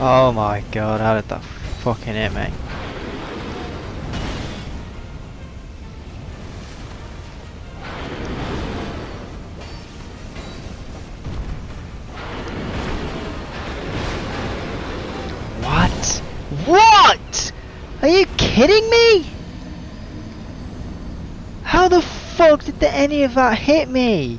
Oh my god, how did that fucking hit me? What? What? Are you kidding me? How the fuck did any of that hit me?